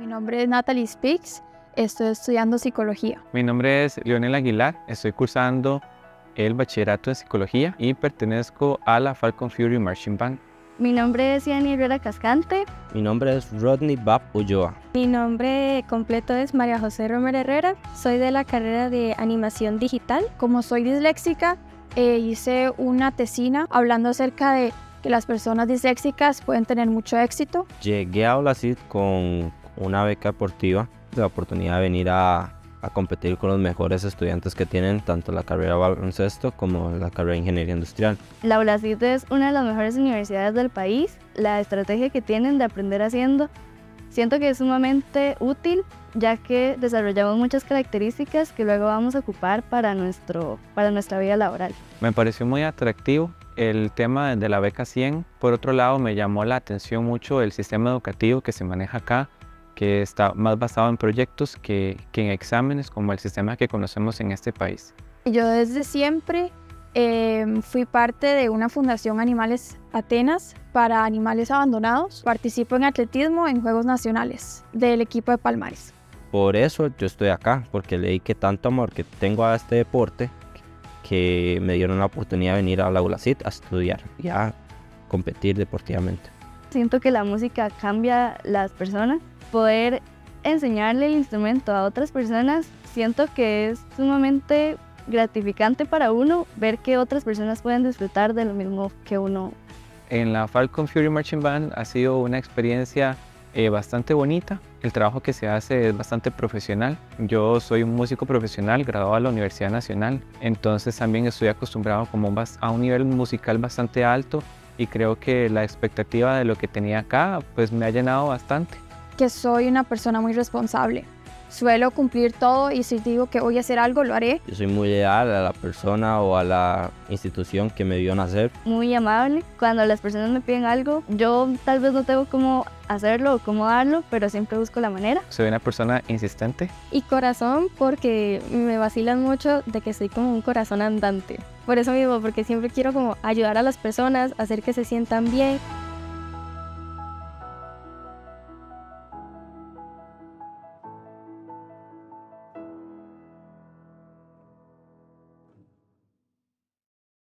Mi nombre es Natalie Speaks, estoy estudiando psicología. Mi nombre es Leonel Aguilar, estoy cursando el bachillerato en psicología y pertenezco a la Falcon Fury Marching Band. Mi nombre es Yani Herrera Cascante. Mi nombre es Rodney Bab Ulloa. Mi nombre completo es María José Romero Herrera. Soy de la carrera de animación digital. Como soy disléxica, eh, hice una tesina hablando acerca de que las personas disléxicas pueden tener mucho éxito. Llegué a Olasit con una beca deportiva, la oportunidad de venir a, a competir con los mejores estudiantes que tienen tanto la carrera baloncesto como la carrera de ingeniería industrial. La ULACIT es una de las mejores universidades del país. La estrategia que tienen de aprender haciendo siento que es sumamente útil ya que desarrollamos muchas características que luego vamos a ocupar para, nuestro, para nuestra vida laboral. Me pareció muy atractivo el tema de la beca 100. Por otro lado, me llamó la atención mucho el sistema educativo que se maneja acá, que está más basado en proyectos que, que en exámenes, como el sistema que conocemos en este país. Yo desde siempre eh, fui parte de una fundación Animales Atenas para animales abandonados. Participo en atletismo en Juegos Nacionales del equipo de Palmares. Por eso yo estoy acá, porque leí que tanto amor que tengo a este deporte que me dieron la oportunidad de venir a la ULACIT a estudiar y a competir deportivamente. Siento que la música cambia las personas. Poder enseñarle el instrumento a otras personas, siento que es sumamente gratificante para uno ver que otras personas pueden disfrutar de lo mismo que uno. En la Falcon Fury Marching Band ha sido una experiencia eh, bastante bonita. El trabajo que se hace es bastante profesional. Yo soy un músico profesional graduado de la Universidad Nacional, entonces también estoy acostumbrado como a un nivel musical bastante alto y creo que la expectativa de lo que tenía acá pues me ha llenado bastante. Que soy una persona muy responsable suelo cumplir todo y si digo que voy a hacer algo, lo haré. Yo soy muy leal a la persona o a la institución que me vio nacer. Muy amable. Cuando las personas me piden algo, yo tal vez no tengo cómo hacerlo o cómo darlo, pero siempre busco la manera. Soy una persona insistente. Y corazón porque me vacilan mucho de que soy como un corazón andante. Por eso mismo, porque siempre quiero como ayudar a las personas, hacer que se sientan bien.